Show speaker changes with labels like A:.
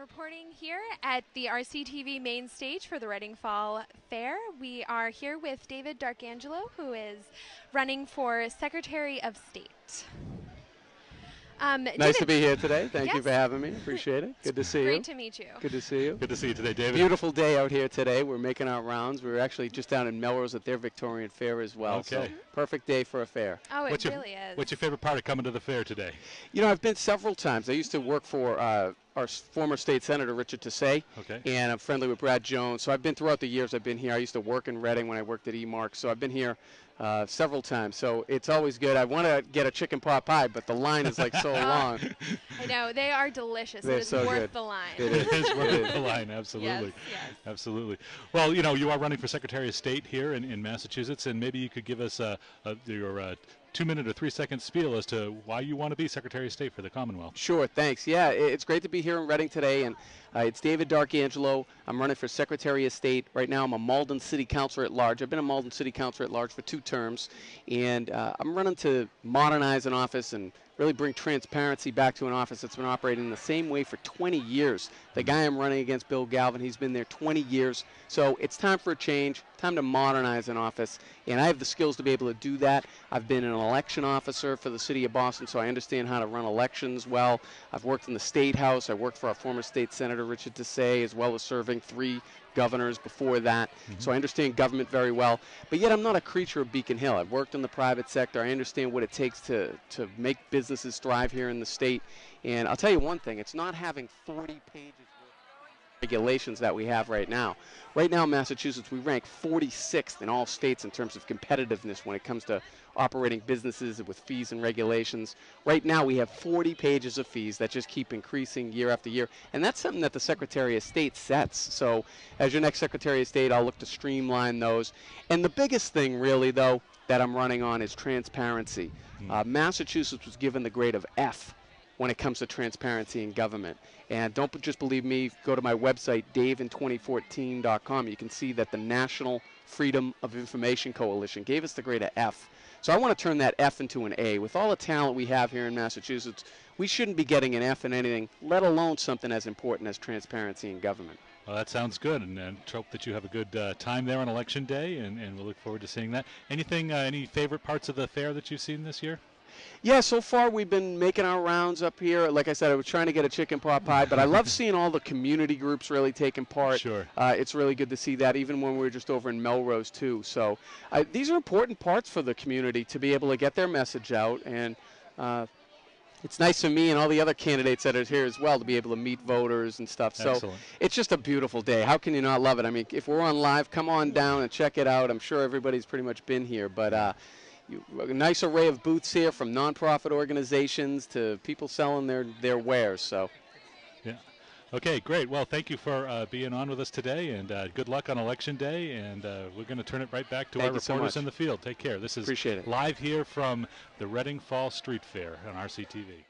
A: Reporting here at the RCTV main stage for the Reading Fall Fair, we are here with David D'Arcangelo, who is running for Secretary of State.
B: Um, nice David, to be here today. Thank yes. you for having me. Appreciate it. Good to see
A: Great
B: you.
A: Great to meet you.
B: Good to see you.
C: Good to see you today, David.
B: Beautiful day out here today. We're making our rounds. We are actually just down in Melrose at their Victorian Fair as well.
C: Okay. So
B: perfect day for a fair.
A: Oh, it
C: what's
A: really
C: your,
A: is.
C: What's your favorite part of coming to the fair today?
B: You know, I've been several times. I used to work for uh, our former state senator Richard Tisei.
C: Okay.
B: And I'm friendly with Brad Jones. So I've been throughout the years I've been here. I used to work in Reading when I worked at eMark. So I've been here uh, several times. So it's always good. I want to get a chicken pot pie, but the line is like so long.
A: I know they are delicious.
B: They're
A: it is
B: so
A: worth
B: good.
A: the line.
C: It is, it is worth the line. Absolutely.
A: Yes, yes.
C: Absolutely. Well, you know, you are running for Secretary of State here in, in Massachusetts, and maybe you could give us uh, uh, your uh, two minute or three second spiel as to why you want to be Secretary of State for the Commonwealth.
B: Sure, thanks. Yeah, it's great to be here in Reading today, and uh, it's David D'Arcangelo. I'm running for Secretary of State. Right now, I'm a Malden City Councilor at large. I've been a Malden City Councilor at large for two terms, and uh, I'm running to modernize an office and really bring transparency back to an office that's been operating in the same way for 20 years. The guy I'm running against, Bill Galvin, he's been there 20 years. So it's time for a change, time to modernize an office, and I have the skills to be able to do that. I've been an election officer for the city of Boston, so I understand how to run elections well. I've worked in the state house. I worked for our former state senator, Richard Tisei, as well as serving three governors before that, mm-hmm. so I understand government very well. But yet, I'm not a creature of Beacon Hill. I've worked in the private sector. I understand what it takes to to make businesses thrive here in the state. And I'll tell you one thing: it's not having 40 pages regulations that we have right now. Right now, Massachusetts, we rank 46th in all states in terms of competitiveness when it comes to operating businesses with fees and regulations. Right now, we have 40 pages of fees that just keep increasing year after year, and that's something that the Secretary of State sets. So, as your next Secretary of State, I'll look to streamline those. And the biggest thing, really, though, that I'm running on is transparency. Mm. Uh, Massachusetts was given the grade of F when it comes to transparency in government. And don't just believe me, go to my website, davin2014.com. You can see that the National Freedom of Information Coalition gave us the grade of F. So I want to turn that F into an A. With all the talent we have here in Massachusetts, we shouldn't be getting an F in anything, let alone something as important as transparency in government.
C: Well, that sounds good, and, and hope that you have a good uh, time there on election day, and, and we'll look forward to seeing that. Anything, uh, any favorite parts of the fair that you've seen this year?
B: Yeah, so far we've been making our rounds up here. Like I said, I was trying to get a chicken pot pie, but I love seeing all the community groups really taking part.
C: Sure.
B: Uh, it's really good to see that, even when we were just over in Melrose, too. So uh, these are important parts for the community to be able to get their message out. And uh, it's nice for me and all the other candidates that are here as well to be able to meet voters and stuff. So
C: Excellent.
B: it's just a beautiful day. How can you not love it? I mean, if we're on live, come on down and check it out. I'm sure everybody's pretty much been here, but uh, a nice array of booths here from nonprofit organizations to people selling their, their wares. So.
C: Yeah. Okay, great. Well, thank you for uh, being on with us today, and uh, good luck on Election Day. And uh, we're going to turn it right back to
B: thank
C: our reporters
B: so
C: in the field. Take care. This is
B: Appreciate it.
C: live here from the Reading Fall Street Fair on RCTV.